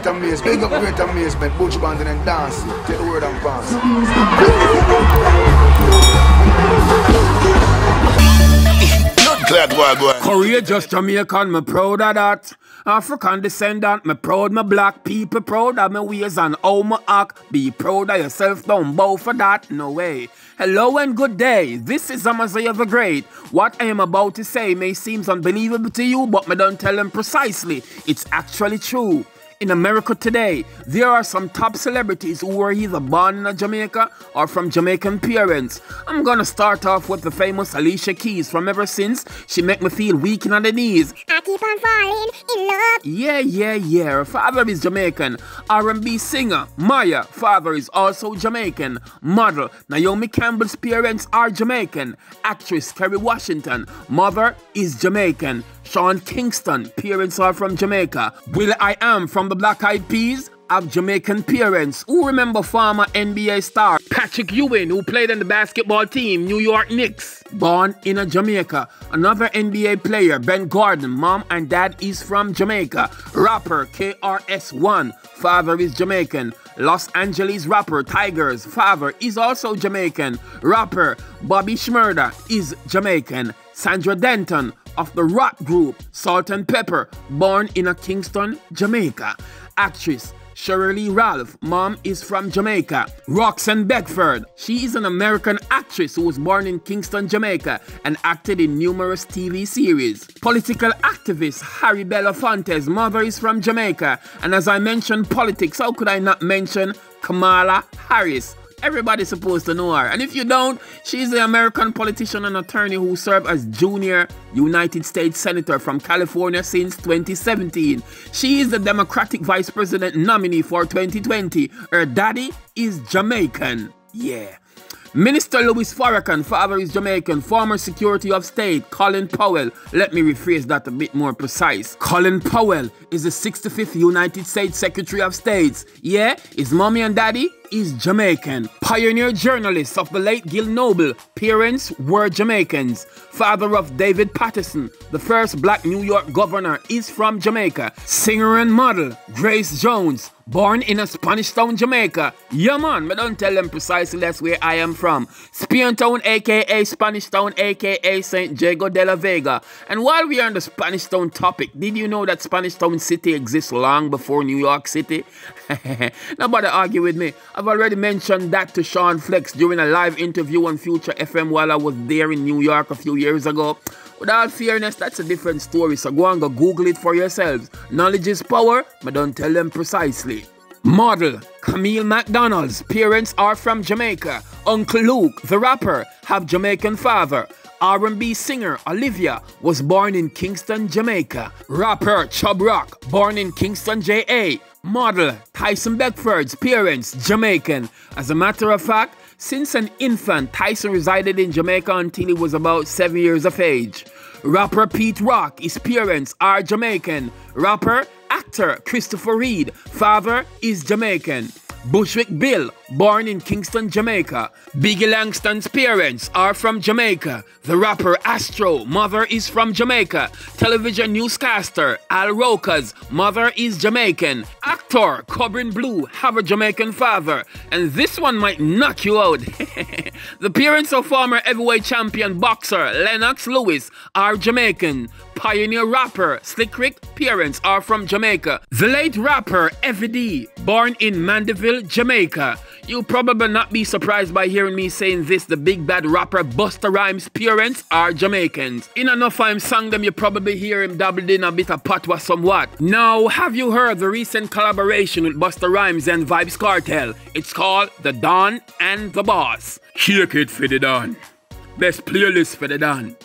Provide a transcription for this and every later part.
Great Amaziyah. Big up Great Amaziyah. Butch band and dance. Take the word and pass. Glad boy, boy. Courageous Jamaican, me proud of that. African descendant, me proud my black people, proud of my ways and how my act. Be proud of yourself, don't bow for that, no way. Hello and good day, this is Amaziyah the Great. What I am about to say may seem unbelievable to you, but me don't tell them precisely. It's actually true. In America today, there are some top celebrities who were either born in Jamaica or from Jamaican parents. I'm gonna start off with the famous Alicia Keys from ever since she make me feel weak in the knees. Falling in love. Yeah, yeah, yeah. Her father is Jamaican. R&B singer Mya, father is also Jamaican. Model Naomi Campbell's parents are Jamaican. Actress Kerry Washington, mother is Jamaican. Sean Kingston, parents are from Jamaica. will.i.am from the Black Eyed Peas have Jamaican parents. Who remember former NBA star Patrick Ewing, who played in the basketball team New York Knicks? Born in a Jamaica. Another NBA player, Ben Gordon, mom and dad is from Jamaica. Rapper KRS-One, father is Jamaican. Los Angeles rapper Tyga's, father is also Jamaican. Rapper Bobby Shmurda is Jamaican. Sandra Denton of the rock group Salt-N-Pepa, born in a Kingston, Jamaica. Actress Sheryl Ralph, mom is from Jamaica. Roxanne Beckford, she is an American actress who was born in Kingston, Jamaica and acted in numerous TV series. Political activist Harry Belafonte's mother is from Jamaica. And as I mentioned politics, how could I not mention Kamala Harris? Everybody's supposed to know her. And if you don't, she's the American politician and attorney who served as junior United States Senator from California since 2017. She is the Democratic Vice President nominee for 2020. Her daddy is Jamaican. Yeah. Minister Louis Farrakhan, father is Jamaican, former Secretary of State Colin Powell. Let me rephrase that a bit more precise. Colin Powell is the 65th United States Secretary of State. Yeah, his mommy and daddy is Jamaican. Pioneer journalist of the late Gil Noble, parents were Jamaicans. Father of David Paterson, the first black New York governor, is from Jamaica. Singer and model Grace Jones, born in a Spanish town, Jamaica. Yeah man, but don't tell them precisely that's where I am from. Spain Town aka Spanish Town aka Santiago de la Vega. And while we are on the Spanish Town topic, did you know that Spanish Town City exists long before New York City? Nobody argue with me. I've already mentioned that to Sean Flex during a live interview on Future FM while I was there in New York a few years ago. With all fairness, that's a different story, so go and go Google it for yourselves. Knowledge is power, but don't tell them precisely. Model Camille McDonald's parents are from Jamaica. Uncle Luke, the rapper, have Jamaican father. R&B singer Olivia was born in Kingston, Jamaica. Rapper Chubb Rock, born in Kingston, JA. Model Tyson Beckford's parents, Jamaican. As a matter of fact, since an infant, Tyson resided in Jamaica until he was about 7 years of age. Rapper Pete Rock, his parents are Jamaican. Rapper, actor Christopher Reid, father is Jamaican. Bushwick Bill, born in Kingston, Jamaica. Biggie Langston's parents are from Jamaica. The rapper Astro, mother is from Jamaica. Television newscaster Al Roker's mother is Jamaican. Actor Corbin Bleu have a Jamaican father. And this one might knock you out. the parents of former heavyweight champion boxer Lennox Lewis are Jamaican. Pioneer rapper Slick Rick parents are from Jamaica. The late rapper Heavy D born in Mandeville, Jamaica. You'll probably not be surprised by hearing me saying this. The big bad rapper Busta Rhymes' parents are Jamaicans. In enough I'm sung them, you probably hear him dabbled in a bit of patois somewhat. Now, have you heard the recent collaboration with Busta Rhymes and Vybz Kartel? It's called The Don and the Boss. Shake it for the Don. Best playlist for the Don.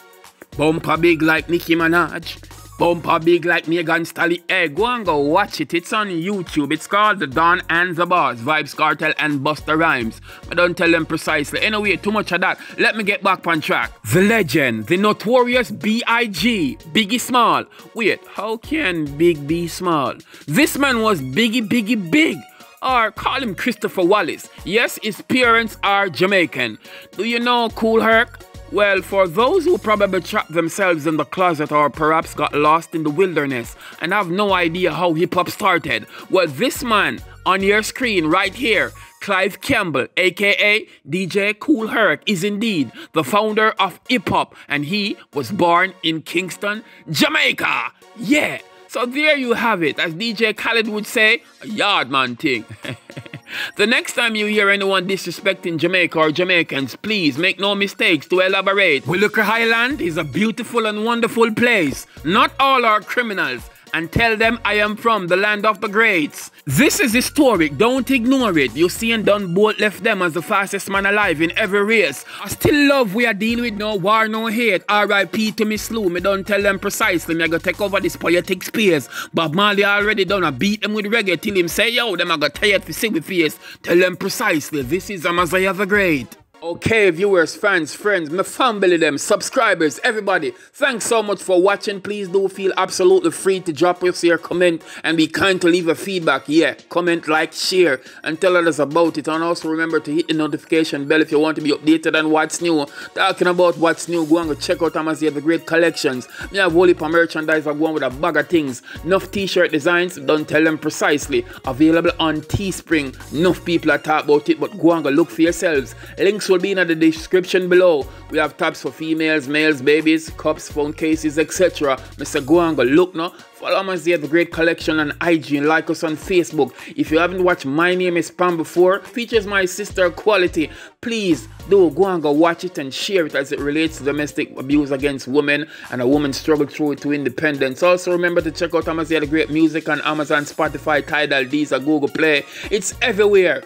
Bumper big like Nicki Minaj. Bumper big like Megan Stallion. Hey, go and go watch it. It's on YouTube. It's called The Don and the Boss, Vybz Kartel and Busta Rhymes. I don't tell them precisely. Anyway, too much of that. Let me get back on track. The legend, the notorious B.I.G. Biggie Small. Wait, how can Big be small? This man was Biggie Biggie Big or call him Christopher Wallace. Yes, his parents are Jamaican. Do you know Kool Herc? Well, for those who probably trapped themselves in the closet or perhaps got lost in the wilderness and have no idea how hip hop started, well, this man on your screen right here, Clive Campbell, aka DJ Kool Herc, is indeed the founder of hip hop and he was born in Kingston, Jamaica. Yeah. So there you have it, as DJ Khaled would say, a yardman thing. the next time you hear anyone disrespecting Jamaica or Jamaicans, please make no mistakes to elaborate. Williker Highland is a beautiful and wonderful place. Not all are criminals and tell them I am from the land of the greats. This is historic, don't ignore it. You see, and Don Bolt left them as the fastest man alive in every race. I still love we are dealing with no war, no hate. RIP to me slew, me don't tell them precisely. Me I go take over this poetic space. Bob Marley already done, I beat them with reggae till him say, yo, them I got tired for see with face. Tell them precisely, this is Amaziyah the Great. Okay, viewers, fans, friends, my family, them, subscribers, everybody, thanks so much for watching. Please do feel absolutely free to drop us your comment and be kind to leave a feedback. Yeah, comment, like, share, and tell others about it. And also remember to hit the notification bell if you want to be updated on what's new. Talking about what's new, go and go check out Amaziyah the Great collections. Me have whole heap of merchandise, I'm going with a bag of things. Enough t-shirt designs, don't tell them precisely. Available on Teespring. Enough people are talk about it, but go and go look for yourselves. Links will be in the description below. We have tabs for females, males, babies, cups, phone cases, etc. Mr. Go and go look now. Follow us there, the great collection on IG and like us on Facebook. If you haven't watched My Name is Pam before, features my sister quality. Please do go and go watch it and share it as it relates to domestic abuse against women and a woman's struggle through to independence. Also remember to check out Amaziyah the Great Music on Amazon, Spotify, Tidal, Deezer, Google Play. It's everywhere.